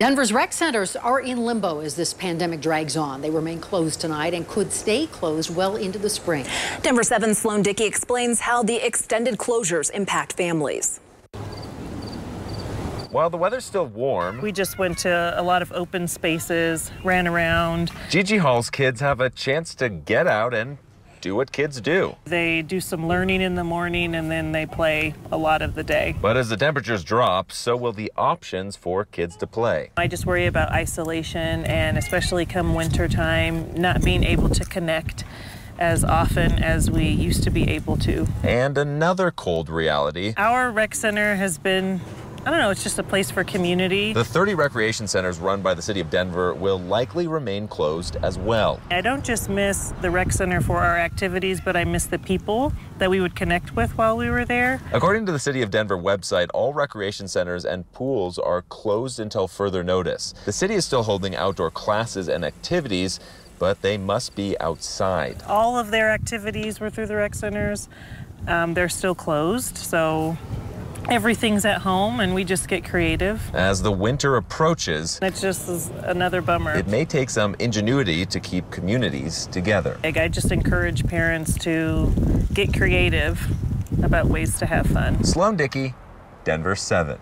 Denver's rec centers are in limbo as this pandemic drags on. They remain closed tonight and could stay closed well into the spring. Denver 7's Sloan Dickey explains how the extended closures impact families. While the weather's still warm, we just went to a lot of open spaces, ran around. Gigi Hall's kids have a chance to get out and do what kids do. They do some learning in the morning and then they play a lot of the day. But as the temperatures drop, so will the options for kids to play. I just worry about isolation and especially come winter time, not being able to connect as often as we used to be able to. And another cold reality. Our rec center has been I don't know, it's just a place for community. The 30 recreation centers run by the city of Denver will likely remain closed as well. I don't just miss the rec center for our activities, but I miss the people that we would connect with while we were there. According to the city of Denver website, all recreation centers and pools are closed until further notice. The city is still holding outdoor classes and activities, but they must be outside. All of their activities were through the rec centers. Um, they're still closed, so everything's at home and we just get creative. As the winter approaches, it's just is another bummer. It may take some ingenuity to keep communities together. Like I just encourage parents to get creative about ways to have fun. Sloan Dickey, Denver 7.